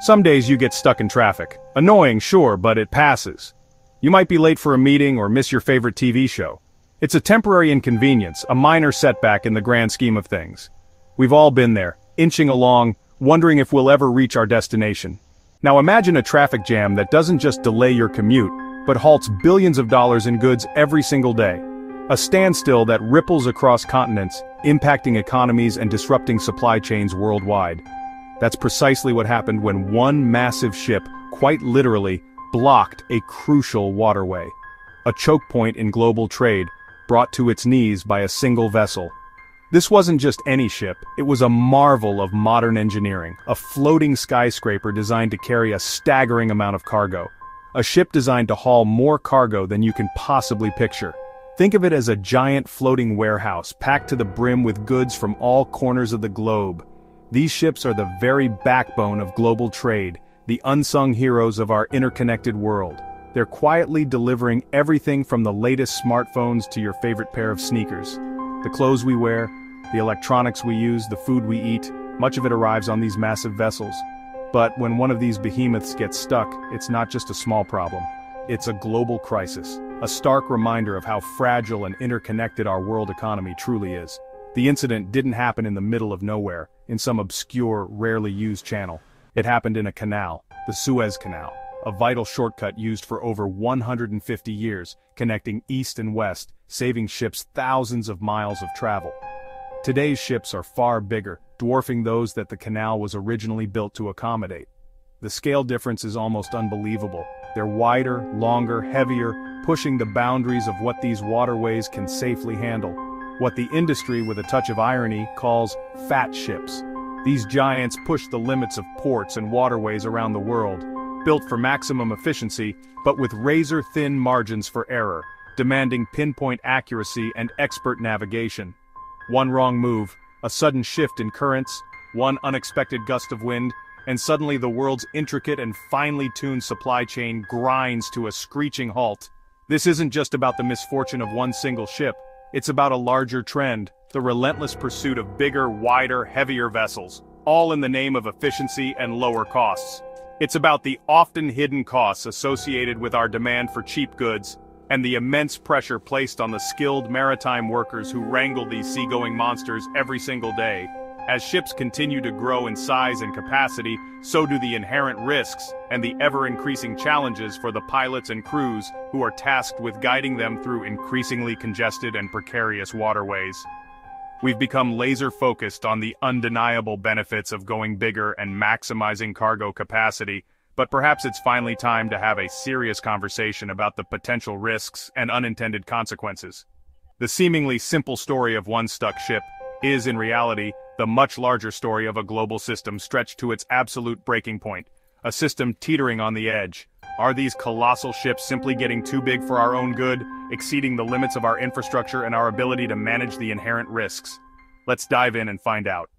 Some days you get stuck in traffic. Annoying, sure, but it passes. You might be late for a meeting or miss your favorite TV show. It's a temporary inconvenience, a minor setback in the grand scheme of things. We've all been there, inching along, wondering if we'll ever reach our destination. Now imagine a traffic jam that doesn't just delay your commute, but halts billions of dollars in goods every single day. A standstill that ripples across continents, impacting economies and disrupting supply chains worldwide. That's precisely what happened when one massive ship, quite literally, blocked a crucial waterway. A choke point in global trade, brought to its knees by a single vessel. This wasn't just any ship, it was a marvel of modern engineering, a floating skyscraper designed to carry a staggering amount of cargo. A ship designed to haul more cargo than you can possibly picture. Think of it as a giant floating warehouse packed to the brim with goods from all corners of the globe. These ships are the very backbone of global trade, the unsung heroes of our interconnected world. They're quietly delivering everything from the latest smartphones to your favorite pair of sneakers. The clothes we wear, the electronics we use, the food we eat, much of it arrives on these massive vessels. But when one of these behemoths gets stuck, it's not just a small problem. It's a global crisis, a stark reminder of how fragile and interconnected our world economy truly is. The incident didn't happen in the middle of nowhere, in some obscure, rarely used channel. It happened in a canal, the Suez Canal, a vital shortcut used for over 150 years, connecting east and west, saving ships thousands of miles of travel. Today's ships are far bigger, dwarfing those that the canal was originally built to accommodate. The scale difference is almost unbelievable. They're wider, longer, heavier, pushing the boundaries of what these waterways can safely handle. What the industry, with a touch of irony, calls fat ships. These giants push the limits of ports and waterways around the world, built for maximum efficiency, but with razor-thin margins for error, demanding pinpoint accuracy and expert navigation. One wrong move, a sudden shift in currents, one unexpected gust of wind, and suddenly the world's intricate and finely tuned supply chain grinds to a screeching halt. This isn't just about the misfortune of one single ship, it's about a larger trend, the relentless pursuit of bigger, wider, heavier vessels, all in the name of efficiency and lower costs. It's about the often hidden costs associated with our demand for cheap goods, and the immense pressure placed on the skilled maritime workers who wrangle these seagoing monsters every single day. As ships continue to grow in size and capacity, so do the inherent risks and the ever-increasing challenges for the pilots and crews who are tasked with guiding them through increasingly congested and precarious waterways. We've become laser-focused on the undeniable benefits of going bigger and maximizing cargo capacity, but perhaps it's finally time to have a serious conversation about the potential risks and unintended consequences. The seemingly simple story of one stuck ship is, in reality, the much larger story of a global system stretched to its absolute breaking point, a system teetering on the edge. Are these colossal ships simply getting too big for our own good, exceeding the limits of our infrastructure and our ability to manage the inherent risks? Let's dive in and find out.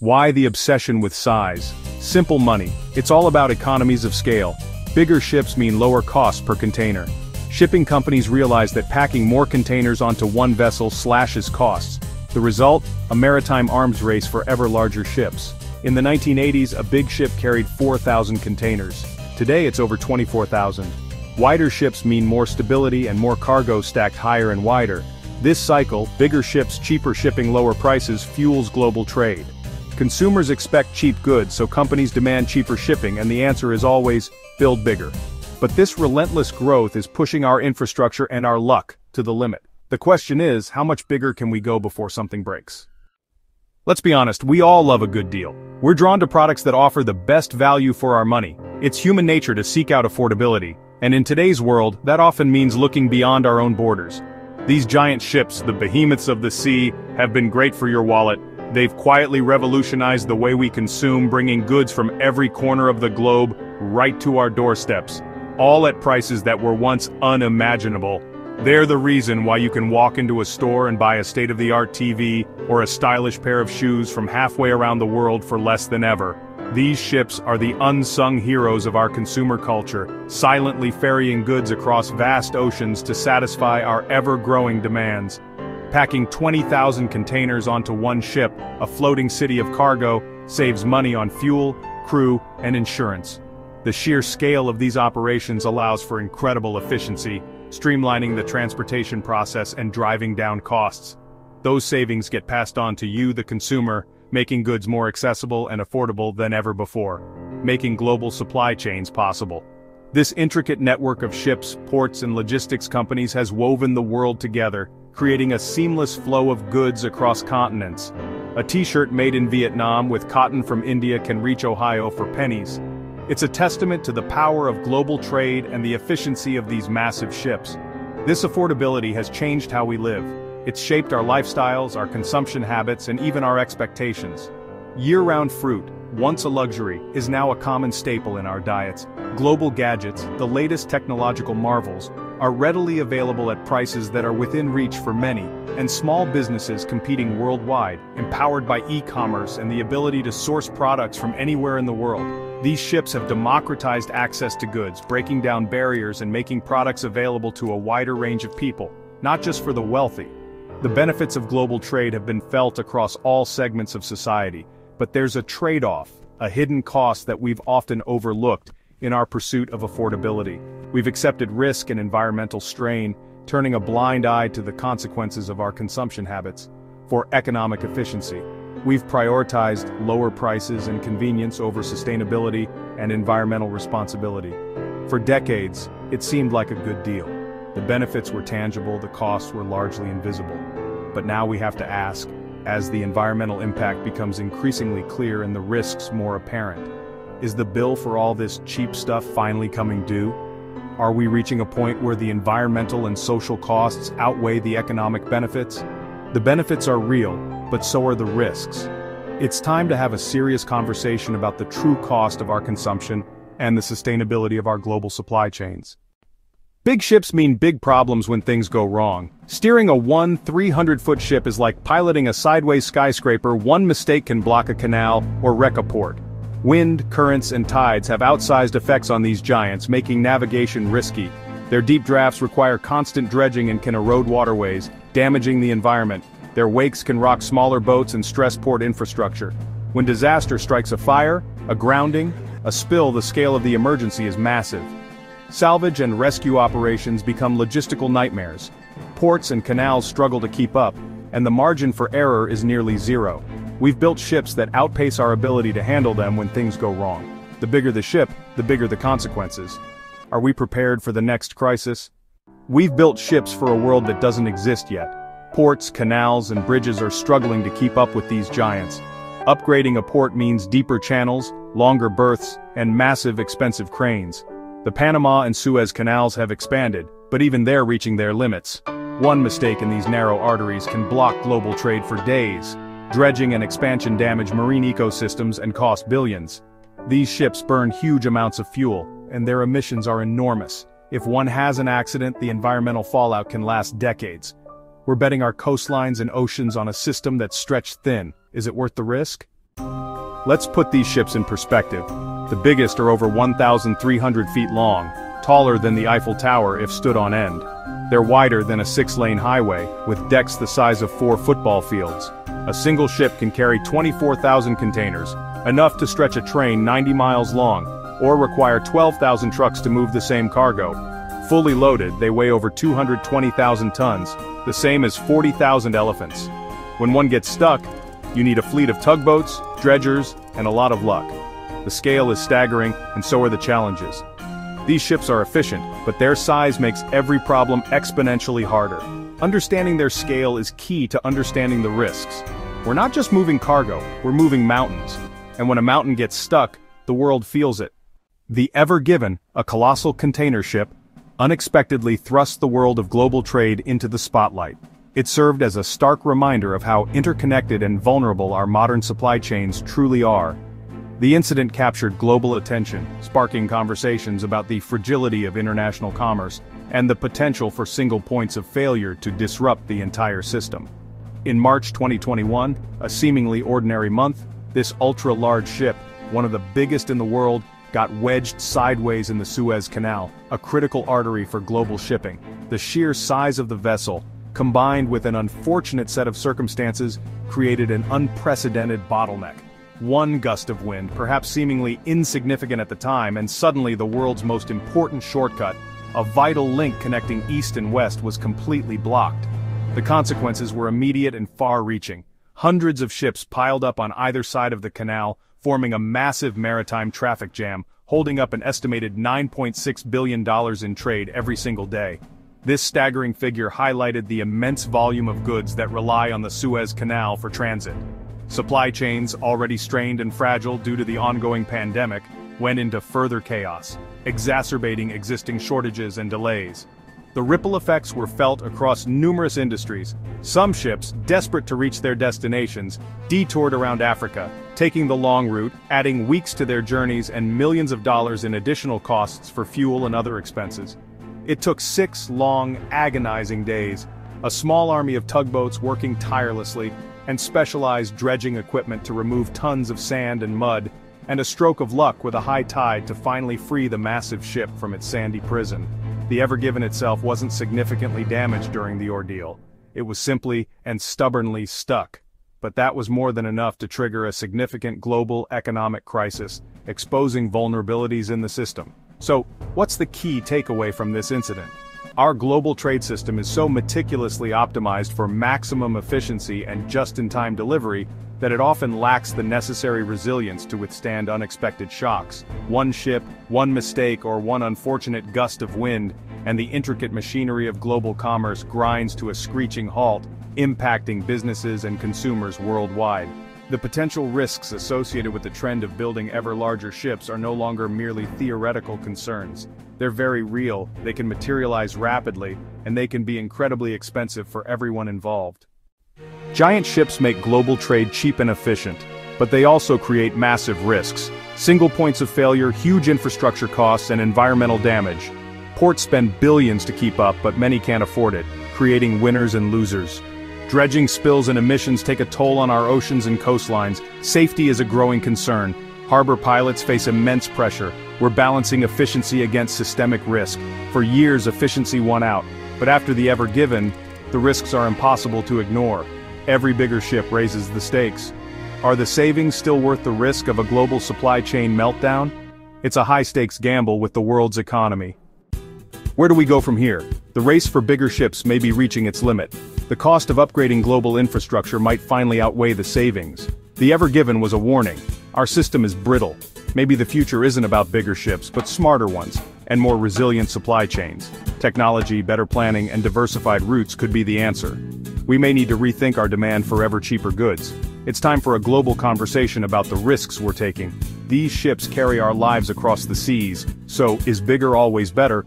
Why the obsession with size? Simple money. It's all about economies of scale. Bigger ships mean lower costs per container. Shipping companies realize that packing more containers onto one vessel slashes costs. The result? A maritime arms race for ever larger ships. In the 1980s, a big ship carried 4,000 containers. Today it's over 24,000. Wider ships mean more stability and more cargo stacked higher and wider. This cycle, bigger ships cheaper shipping lower prices fuels global trade. Consumers expect cheap goods so companies demand cheaper shipping and the answer is always, build bigger. But this relentless growth is pushing our infrastructure and our luck to the limit. The question is, how much bigger can we go before something breaks? Let's be honest, we all love a good deal. We're drawn to products that offer the best value for our money. It's human nature to seek out affordability, and in today's world, that often means looking beyond our own borders. These giant ships, the behemoths of the sea, have been great for your wallet, They've quietly revolutionized the way we consume bringing goods from every corner of the globe right to our doorsteps, all at prices that were once unimaginable. They're the reason why you can walk into a store and buy a state-of-the-art TV or a stylish pair of shoes from halfway around the world for less than ever. These ships are the unsung heroes of our consumer culture, silently ferrying goods across vast oceans to satisfy our ever-growing demands. Packing 20,000 containers onto one ship, a floating city of cargo, saves money on fuel, crew, and insurance. The sheer scale of these operations allows for incredible efficiency, streamlining the transportation process and driving down costs. Those savings get passed on to you, the consumer, making goods more accessible and affordable than ever before, making global supply chains possible. This intricate network of ships, ports and logistics companies has woven the world together, creating a seamless flow of goods across continents. A t-shirt made in Vietnam with cotton from India can reach Ohio for pennies. It's a testament to the power of global trade and the efficiency of these massive ships. This affordability has changed how we live. It's shaped our lifestyles, our consumption habits, and even our expectations. Year-round fruit, once a luxury, is now a common staple in our diets. Global gadgets, the latest technological marvels, are readily available at prices that are within reach for many, and small businesses competing worldwide, empowered by e-commerce and the ability to source products from anywhere in the world. These ships have democratized access to goods, breaking down barriers and making products available to a wider range of people, not just for the wealthy. The benefits of global trade have been felt across all segments of society, but there's a trade-off, a hidden cost that we've often overlooked in our pursuit of affordability. We've accepted risk and environmental strain, turning a blind eye to the consequences of our consumption habits. For economic efficiency, we've prioritized lower prices and convenience over sustainability and environmental responsibility. For decades, it seemed like a good deal. The benefits were tangible, the costs were largely invisible. But now we have to ask, as the environmental impact becomes increasingly clear and the risks more apparent. Is the bill for all this cheap stuff finally coming due? Are we reaching a point where the environmental and social costs outweigh the economic benefits? The benefits are real, but so are the risks. It's time to have a serious conversation about the true cost of our consumption and the sustainability of our global supply chains. Big ships mean big problems when things go wrong. Steering a 1 300-foot ship is like piloting a sideways skyscraper one mistake can block a canal or wreck a port. Wind, currents and tides have outsized effects on these giants making navigation risky. Their deep drafts require constant dredging and can erode waterways, damaging the environment. Their wakes can rock smaller boats and stress port infrastructure. When disaster strikes a fire, a grounding, a spill the scale of the emergency is massive. Salvage and rescue operations become logistical nightmares. Ports and canals struggle to keep up, and the margin for error is nearly zero. We've built ships that outpace our ability to handle them when things go wrong. The bigger the ship, the bigger the consequences. Are we prepared for the next crisis? We've built ships for a world that doesn't exist yet. Ports, canals, and bridges are struggling to keep up with these giants. Upgrading a port means deeper channels, longer berths, and massive expensive cranes. The Panama and Suez canals have expanded, but even they're reaching their limits. One mistake in these narrow arteries can block global trade for days. Dredging and expansion damage marine ecosystems and cost billions. These ships burn huge amounts of fuel, and their emissions are enormous. If one has an accident, the environmental fallout can last decades. We're betting our coastlines and oceans on a system that's stretched thin. Is it worth the risk? Let's put these ships in perspective. The biggest are over 1,300 feet long, taller than the Eiffel Tower if stood on end. They're wider than a six-lane highway, with decks the size of four football fields. A single ship can carry 24,000 containers, enough to stretch a train 90 miles long, or require 12,000 trucks to move the same cargo. Fully loaded, they weigh over 220,000 tons, the same as 40,000 elephants. When one gets stuck, you need a fleet of tugboats, dredgers, and a lot of luck. The scale is staggering, and so are the challenges. These ships are efficient, but their size makes every problem exponentially harder. Understanding their scale is key to understanding the risks. We're not just moving cargo, we're moving mountains. And when a mountain gets stuck, the world feels it. The Ever Given, a colossal container ship, unexpectedly thrust the world of global trade into the spotlight. It served as a stark reminder of how interconnected and vulnerable our modern supply chains truly are, the incident captured global attention, sparking conversations about the fragility of international commerce and the potential for single points of failure to disrupt the entire system. In March 2021, a seemingly ordinary month, this ultra-large ship, one of the biggest in the world, got wedged sideways in the Suez Canal, a critical artery for global shipping. The sheer size of the vessel, combined with an unfortunate set of circumstances, created an unprecedented bottleneck. One gust of wind, perhaps seemingly insignificant at the time and suddenly the world's most important shortcut, a vital link connecting east and west was completely blocked. The consequences were immediate and far-reaching. Hundreds of ships piled up on either side of the canal, forming a massive maritime traffic jam, holding up an estimated $9.6 billion in trade every single day. This staggering figure highlighted the immense volume of goods that rely on the Suez Canal for transit. Supply chains, already strained and fragile due to the ongoing pandemic, went into further chaos, exacerbating existing shortages and delays. The ripple effects were felt across numerous industries. Some ships, desperate to reach their destinations, detoured around Africa, taking the long route, adding weeks to their journeys and millions of dollars in additional costs for fuel and other expenses. It took six long, agonizing days, a small army of tugboats working tirelessly, and specialized dredging equipment to remove tons of sand and mud, and a stroke of luck with a high tide to finally free the massive ship from its sandy prison. The Ever Given itself wasn't significantly damaged during the ordeal. It was simply and stubbornly stuck. But that was more than enough to trigger a significant global economic crisis, exposing vulnerabilities in the system. So, what's the key takeaway from this incident? Our global trade system is so meticulously optimized for maximum efficiency and just-in-time delivery that it often lacks the necessary resilience to withstand unexpected shocks. One ship, one mistake or one unfortunate gust of wind, and the intricate machinery of global commerce grinds to a screeching halt, impacting businesses and consumers worldwide. The potential risks associated with the trend of building ever larger ships are no longer merely theoretical concerns. They're very real, they can materialize rapidly, and they can be incredibly expensive for everyone involved. Giant ships make global trade cheap and efficient, but they also create massive risks. Single points of failure, huge infrastructure costs, and environmental damage. Ports spend billions to keep up, but many can't afford it, creating winners and losers. Dredging spills and emissions take a toll on our oceans and coastlines. Safety is a growing concern. Harbor pilots face immense pressure. We're balancing efficiency against systemic risk. For years efficiency won out, but after the Ever Given, the risks are impossible to ignore. Every bigger ship raises the stakes. Are the savings still worth the risk of a global supply chain meltdown? It's a high-stakes gamble with the world's economy. Where do we go from here? The race for bigger ships may be reaching its limit. The cost of upgrading global infrastructure might finally outweigh the savings. The Ever Given was a warning. Our system is brittle. Maybe the future isn't about bigger ships, but smarter ones, and more resilient supply chains. Technology, better planning, and diversified routes could be the answer. We may need to rethink our demand for ever cheaper goods. It's time for a global conversation about the risks we're taking. These ships carry our lives across the seas, so is bigger always better?